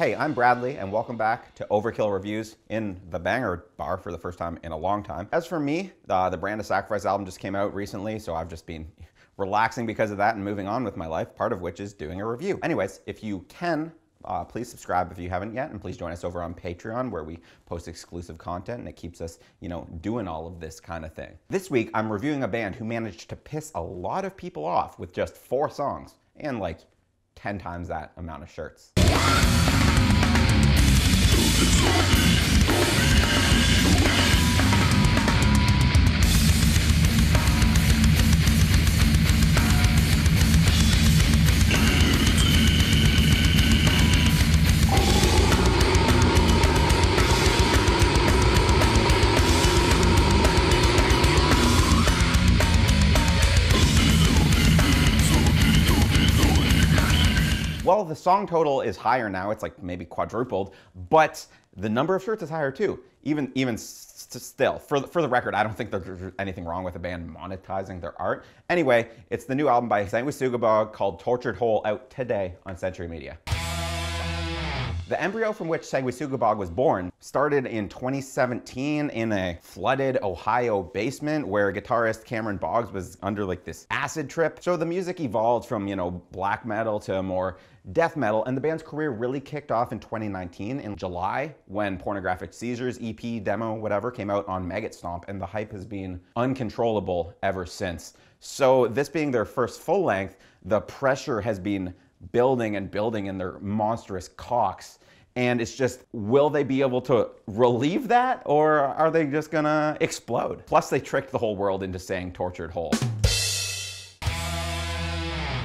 Hey, I'm Bradley, and welcome back to Overkill Reviews in the Banger Bar for the first time in a long time. As for me, uh, the Brand of Sacrifice album just came out recently, so I've just been relaxing because of that and moving on with my life, part of which is doing a review. Anyways, if you can, uh, please subscribe if you haven't yet, and please join us over on Patreon where we post exclusive content and it keeps us, you know, doing all of this kind of thing. This week, I'm reviewing a band who managed to piss a lot of people off with just four songs and like 10 times that amount of shirts. Well, the song total is higher now. It's like maybe quadrupled, but the number of shirts is higher too. Even even still, for the, for the record, I don't think there's anything wrong with a band monetizing their art. Anyway, it's the new album by Sanguisugabogg called Tortured Whole out today on Century Media. The embryo from which Sanguisugabogg was born started in 2017 in a flooded Ohio basement where guitarist Cameron Boggs was under like this acid trip. So the music evolved from, you know, black metal to more death metal, and the band's career really kicked off in 2019 in July when Pornographic Seizures EP, demo, whatever, came out on Maggot Stomp, and the hype has been uncontrollable ever since. So this being their first full length, the pressure has been building and building in their monstrous cocks. And it's just, will they be able to relieve that or are they just gonna explode? Plus, they tricked the whole world into saying tortured whole.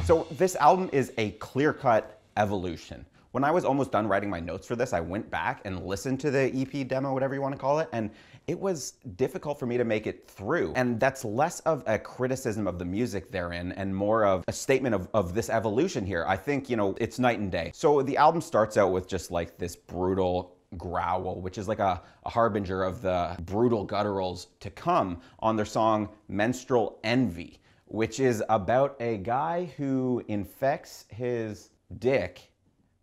So, this album is a clear cut evolution. When I was almost done writing my notes for this, I went back and listened to the EP demo, whatever you want to call it, and it was difficult for me to make it through. And that's less of a criticism of the music therein and more of a statement of, of this evolution here. I think, you know, it's night and day. So the album starts out with just like this brutal growl, which is like a, a, harbinger of the brutal gutturals to come on their song Menstrual Envy, which is about a guy who infects his dick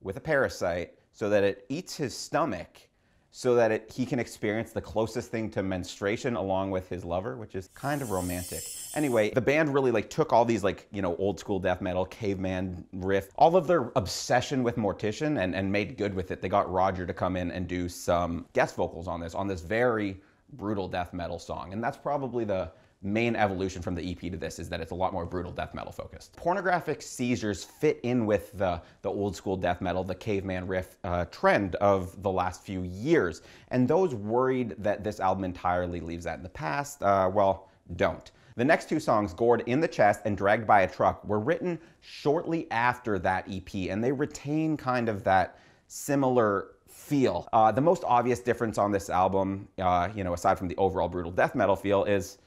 with a parasite so that it eats his stomach so that it, he can experience the closest thing to menstruation along with his lover, which is kind of romantic. Anyway, the band really like took all these like, you know, old school death metal, caveman riff, all of their obsession with Mortician and, and made good with it. They got Roger to come in and do some guest vocals on this, on this very brutal death metal song. And that's probably the main evolution from the EP to this is that it's a lot more brutal death metal focused. Pornographic seizures fit in with the, the old school death metal, the caveman riff uh, trend of the last few years. And those worried that this album entirely leaves that in the past, uh, well, don't. The next two songs, Gored in the Chest and Dragged by a Truck, were written shortly after that EP, and they retain kind of that similar feel. Uh, the most obvious difference on this album, uh, you know, aside from the overall brutal death metal feel, is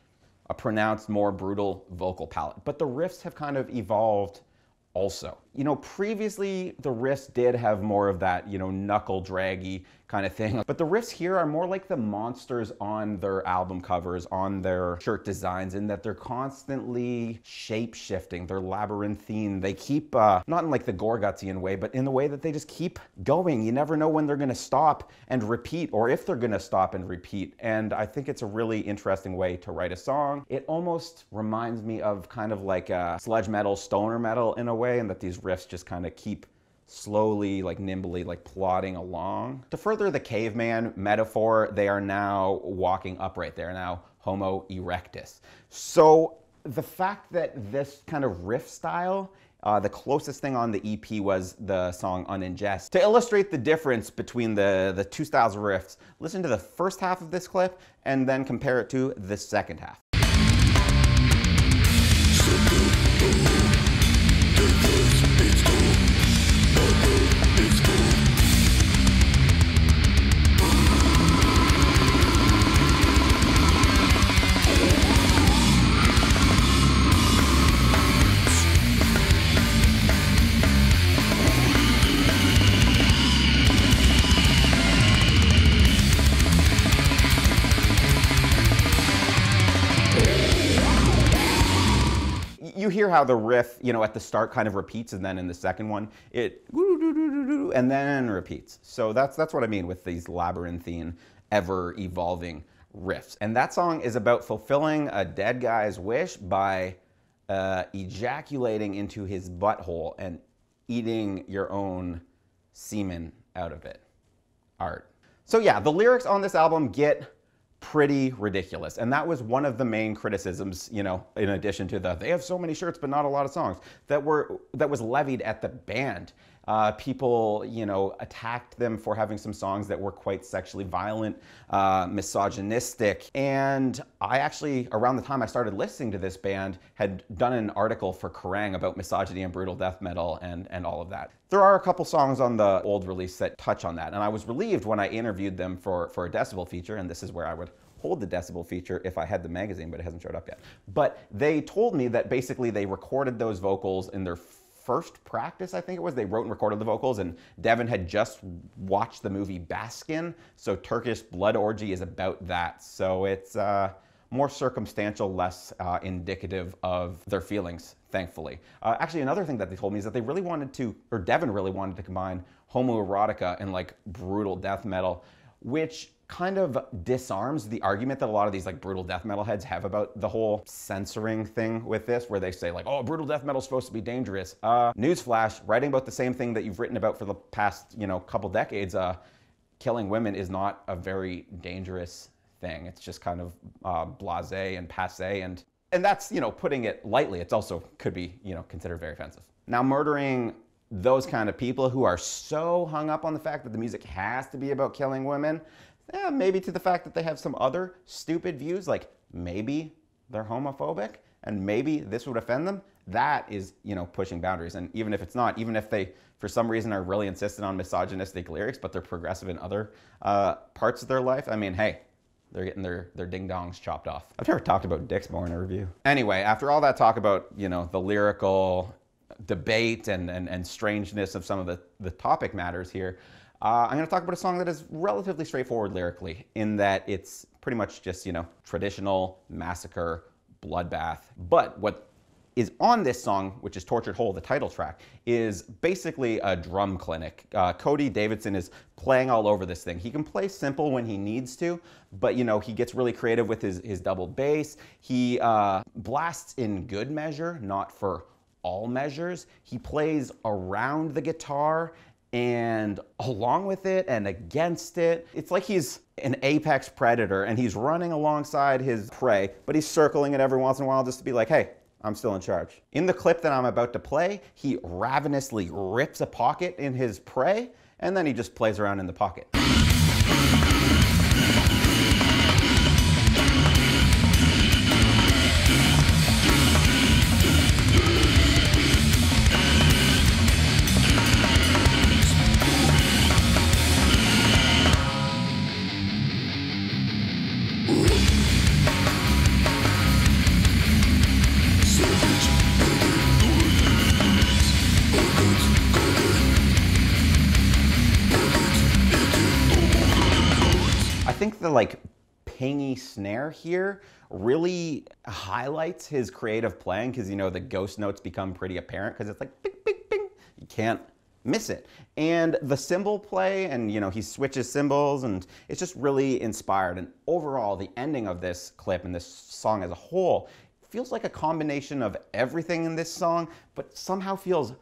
a pronounced, more brutal vocal palette. But the riffs have kind of evolved also. You know, previously the riffs did have more of that, you know, knuckle draggy kind of thing. But the riffs here are more like the monsters on their album covers, on their shirt designs, in that they're constantly shape shifting. They're labyrinthine. They keep, uh, not in like the Gorgutsian way, but in the way that they just keep going. You never know when they're going to stop and repeat, or if they're going to stop and repeat. And I think it's a really interesting way to write a song. It almost reminds me of kind of like a sludge metal, stoner metal in a way, and that these riffs just kind of keep slowly, like nimbly, like plodding along. To further the caveman metaphor, they are now walking upright. They are now Homo erectus. So the fact that this kind of riff style uh, the closest thing on the EP was the song Uningest. To illustrate the difference between the, the two styles of riffs, listen to the first half of this clip and then compare it to the second half. Hear how the riff, you know, at the start kind of repeats, and then in the second one, it and then repeats. So that's that's what I mean with these labyrinthine, ever evolving riffs. And that song is about fulfilling a dead guy's wish by uh, ejaculating into his butthole and eating your own semen out of it. Art. So yeah, the lyrics on this album get pretty ridiculous. And that was one of the main criticisms, you know, in addition to the they have so many shirts but not a lot of songs that were that was levied at the band. Uh, people, you know, attacked them for having some songs that were quite sexually violent, uh, misogynistic. And I actually, around the time I started listening to this band, had done an article for Kerrang about misogyny and brutal death metal and, and all of that. There are a couple songs on the old release that touch on that. And I was relieved when I interviewed them for, for a Decibel feature, and this is where I would hold the Decibel feature if I had the magazine, but it hasn't showed up yet. But they told me that basically they recorded those vocals in their first practice, I think it was, they wrote and recorded the vocals, and Devin had just watched the movie Baskin, so Turkish Blood Orgy is about that. So it's uh, more circumstantial, less uh, indicative of their feelings, thankfully. Uh, actually, another thing that they told me is that they really wanted to, or Devin really wanted to combine homoerotica and like brutal death metal, which kind of disarms the argument that a lot of these like brutal death metal heads have about the whole censoring thing with this, where they say like, oh, brutal death metal is supposed to be dangerous. Uh, newsflash, writing about the same thing that you've written about for the past, you know, couple decades, uh, killing women is not a very dangerous thing. It's just kind of uh, blasé and passe, and and that's you know putting it lightly. It's also could be you know considered very offensive. Now murdering those kind of people who are so hung up on the fact that the music has to be about killing women yeah, maybe to the fact that they have some other stupid views, like maybe they're homophobic and maybe this would offend them. That is, you know, pushing boundaries. And even if it's not, even if they, for some reason, are really insistent on misogynistic lyrics, but they're progressive in other uh, parts of their life, I mean, hey, they're getting their, their ding dongs chopped off. I've never talked about dicks more in a review. Anyway, after all that talk about, you know, the lyrical debate and, and, and strangeness of some of the, the topic matters here, uh, I'm going to talk about a song that is relatively straightforward lyrically in that it's pretty much just, you know, traditional massacre, bloodbath. But what is on this song, which is Tortured Whole, the title track, is basically a drum clinic. Uh, Cody Davidson is playing all over this thing. He can play simple when he needs to, but you know he gets really creative with his, his double bass. He uh, blasts in good measure, not for all measures. He plays around the guitar and along with it and against it. It's like he's an apex predator and he's running alongside his prey, but he's circling it every once in a while just to be like, hey, I'm still in charge. In the clip that I'm about to play, he ravenously rips a pocket in his prey and then he just plays around in the pocket. Snare here really highlights his creative playing because you know the ghost notes become pretty apparent because it's like bing, bing, bing. You can't miss it. And the cymbal play and you know he switches cymbals and it's just really inspired. And overall, the ending of this clip and this song as a whole feels like a combination of everything in this song, but somehow feels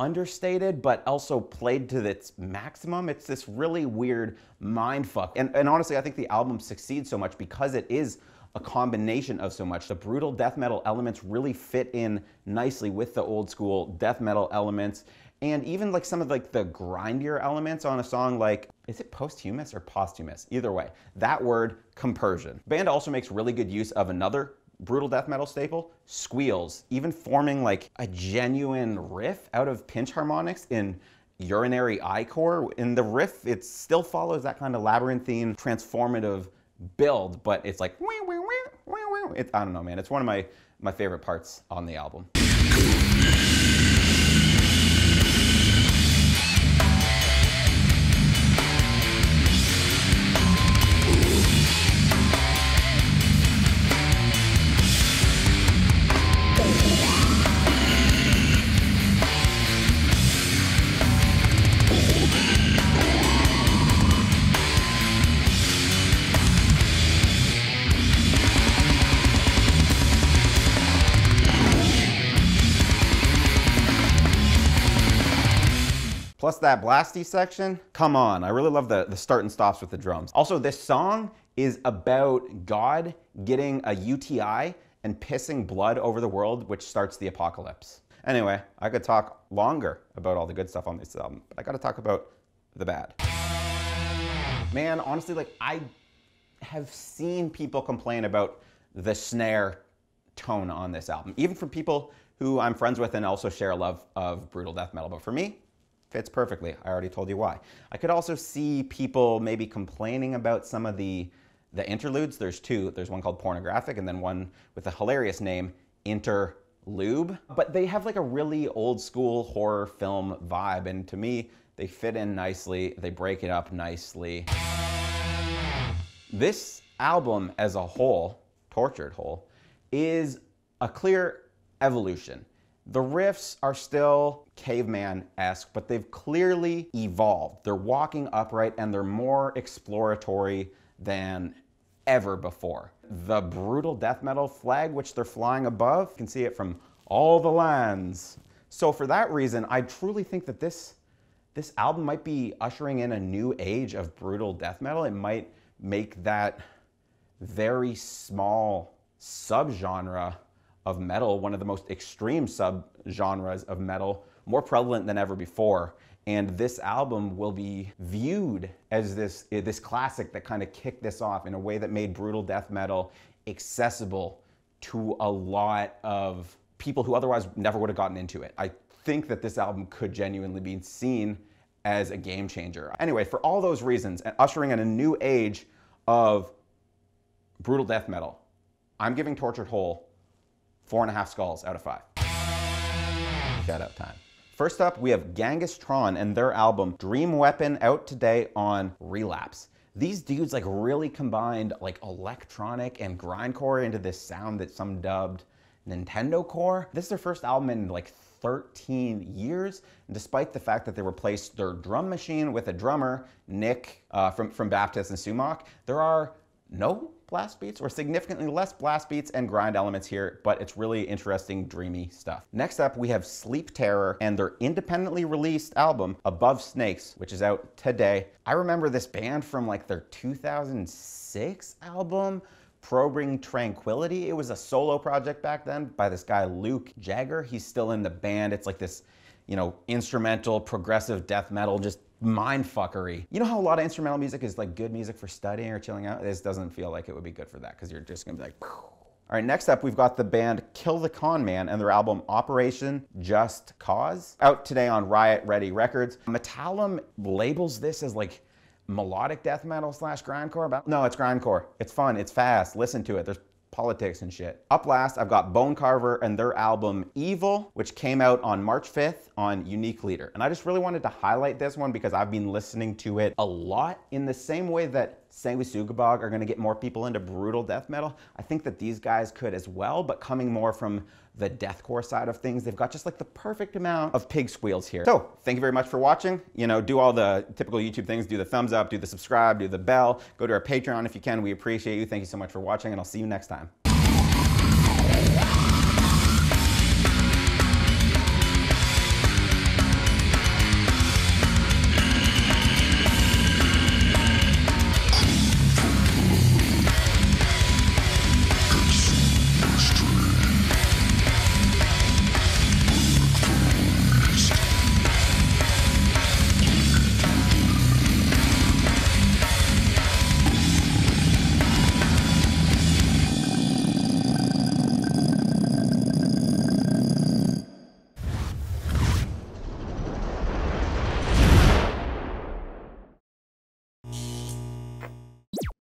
understated, but also played to its maximum. It's this really weird mind fuck. And, and honestly, I think the album succeeds so much because it is a combination of so much. The brutal death metal elements really fit in nicely with the old school death metal elements. And even like some of like the grindier elements on a song like, is it posthumous or posthumous? Either way, that word, compersion. Band also makes really good use of another brutal death metal staple, squeals, even forming like a genuine riff out of pinch harmonics in urinary I-core. In the riff, it still follows that kind of labyrinthine, transformative build, but it's like, it, I don't know, man. It's one of my, my favorite parts on the album. Plus that blasty section, come on. I really love the, the start and stops with the drums. Also, this song is about God getting a UTI and pissing blood over the world, which starts the apocalypse. Anyway, I could talk longer about all the good stuff on this album, but I gotta talk about the bad. Man, honestly, like I have seen people complain about the snare tone on this album, even from people who I'm friends with and also share a love of brutal death metal. But for me, fits perfectly. I already told you why. I could also see people maybe complaining about some of the the interludes. There's two. There's one called Pornographic and then one with a hilarious name, Interlube. But they have like a really old school horror film vibe and to me, they fit in nicely. They break it up nicely. This album as a whole, Tortured Whole, is a clear evolution. The riffs are still caveman esque, but they've clearly evolved. They're walking upright and they're more exploratory than ever before. The brutal death metal flag, which they're flying above, you can see it from all the lands. So, for that reason, I truly think that this, this album might be ushering in a new age of brutal death metal. It might make that very small subgenre of metal, one of the most extreme subgenres of metal, more prevalent than ever before. And this album will be viewed as this, this classic that kind of kicked this off in a way that made brutal death metal accessible to a lot of people who otherwise never would have gotten into it. I think that this album could genuinely be seen as a game changer. Anyway, for all those reasons, and ushering in a new age of brutal death metal, I'm giving Tortured Whole Four and a half skulls out of five. Shout out time. First up, we have Genghis Tron and their album Dream Weapon out today on Relapse. These dudes like really combined like electronic and grindcore into this sound that some dubbed Nintendo core. This is their first album in like 13 years. And despite the fact that they replaced their drum machine with a drummer, Nick uh, from, from Baptist and Sumac, there are no blast beats or significantly less blast beats and grind elements here, but it's really interesting, dreamy stuff. Next up, we have Sleep Terror and their independently released album, Above Snakes, which is out today. I remember this band from like their 2006 album, Probing Tranquility. It was a solo project back then by this guy, Luke Jaeger. He's still in the band. It's like this, you know, instrumental, progressive death metal, just mind fuckery. You know how a lot of instrumental music is like good music for studying or chilling out? This doesn't feel like it would be good for that because you're just gonna be like, Phew. All right, next up, we've got the band Kill the Con Man and their album Operation Just Cause, out today on Riot Ready Records. Metallum labels this as like melodic death metal slash grindcore. No, it's grindcore. It's fun, it's fast, listen to it. There's politics and shit. Up last, I've got Bonecarver and their album Evil, which came out on March 5th on Unique Leader. And I just really wanted to highlight this one because I've been listening to it a lot in the same way that Sanguisugabogg are going to get more people into brutal death metal. I think that these guys could as well, but coming more from the deathcore side of things, they've got just like the perfect amount of pig squeals here. So thank you very much for watching. You know, do all the typical YouTube things, do the thumbs up, do the subscribe, do the bell, go to our Patreon if you can. We appreciate you. Thank you so much for watching and I'll see you next time.